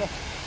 No.